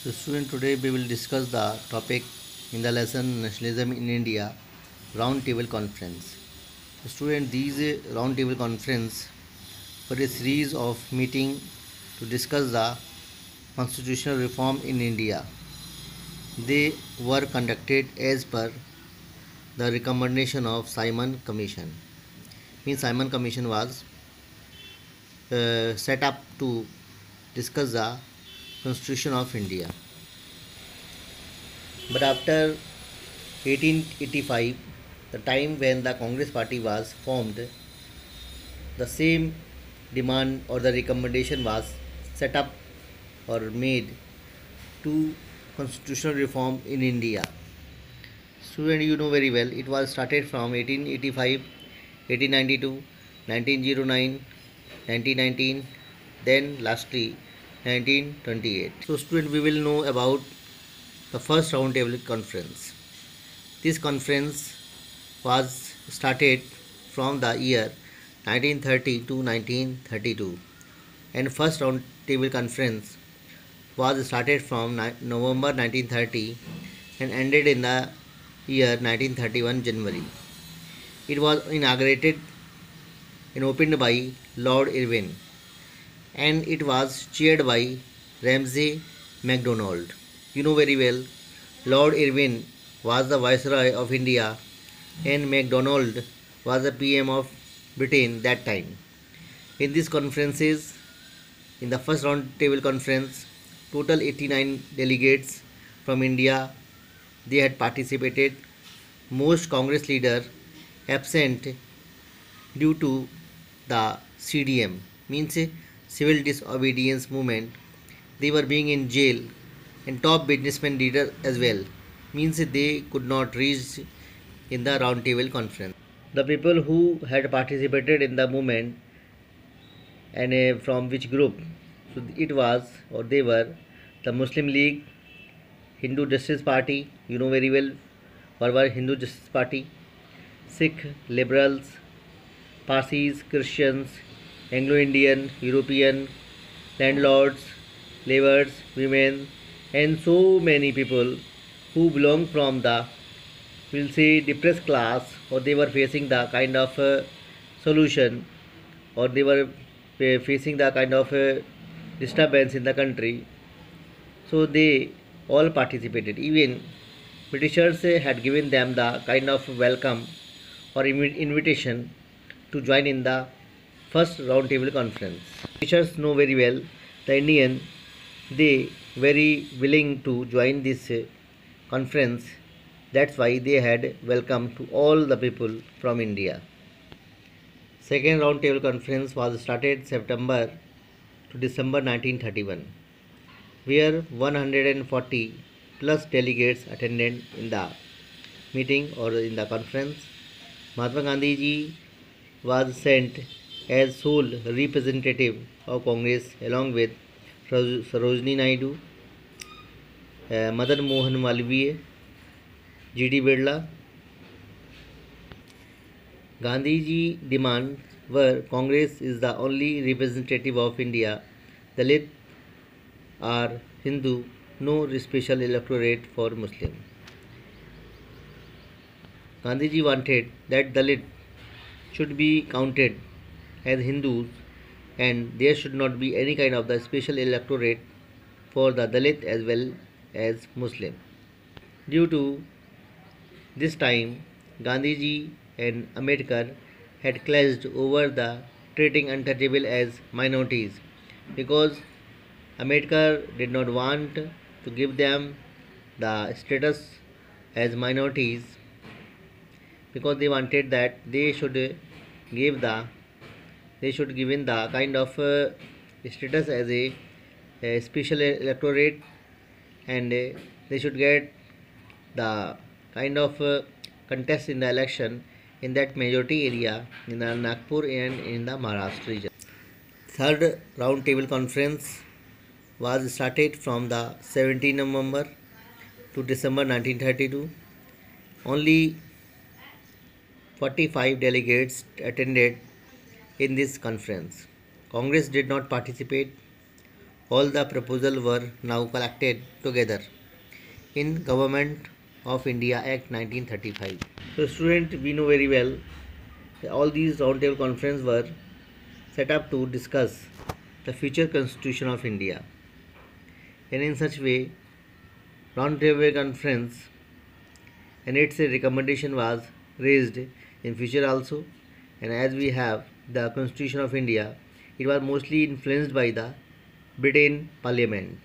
So student today we will discuss the topic in the lesson Nationalism in India Roundtable conference. So student these roundtable conference were a series of meeting to discuss the constitutional reform in India. They were conducted as per the recommendation of Simon Commission. Means Simon Commission was uh, set up to discuss the Constitution of India. But after 1885, the time when the Congress party was formed, the same demand or the recommendation was set up or made to constitutional reform in India. Student, you know very well, it was started from 1885, 1892, 1909, 1919, then lastly 1928. So, student, we will know about the first roundtable conference. This conference was started from the year 1930 to 1932, and first roundtable conference was started from November 1930 and ended in the year 1931 January. It was inaugurated and opened by Lord Irwin and it was chaired by Ramsay MacDonald. You know very well, Lord Irwin was the Viceroy of India and MacDonald was the PM of Britain that time. In these conferences, in the first round table conference, total 89 delegates from India they had participated. Most Congress leader absent due to the CDM means civil disobedience movement. They were being in jail and top businessmen leader as well means they could not reach in the round table conference. The people who had participated in the movement and uh, from which group so it was or they were the Muslim League, Hindu Justice Party, you know very well what were Hindu Justice Party, Sikh liberals, Parsis, Christians, Anglo-Indian, European, landlords, laborers, women, and so many people who belong from the we'll say depressed class or they were facing the kind of uh, solution or they were uh, facing the kind of uh, disturbance in the country. So they all participated. Even britishers uh, had given them the kind of welcome or invitation to join in the first round table conference. Britishers know very well the indian they very willing to join this uh, conference. That's why they had welcome to all the people from india. Second round table conference was started september to december 1931 where 140 plus delegates attended in the meeting or in the conference. Mahatma gandhi ji was sent as sole representative of Congress along with Sarojini Naidu Madan Mohan Malaviya ji D Birla Gandhi ji demand were Congress is the only representative of India Dalit are Hindu no special electorate for Muslim Gandhi ji wanted that Dalit should be counted as Hindus and there should not be any kind of the special electorate for the Dalit as well as Muslim. Due to this time, Gandhiji and Ambedkar had clashed over the treating untouchable as minorities because Ambedkar did not want to give them the status as minorities because they wanted that they should give the they should given the kind of uh, status as a, a special electorate and uh, they should get the kind of uh, contest in the election in that majority area in the Nagpur and in the Maharashtra region. Third round table conference was started from the 17 November to December 1932. Only 45 delegates attended in this conference. Congress did not participate. all the proposals were now collected together in Government of India Act 1935. So student, we know very well all these roundtable conferences were set up to discuss the future constitution of India. And in such way, roundtable conference and its recommendation was raised in future also. And as we have the constitution of India, it was mostly influenced by the Britain Parliament.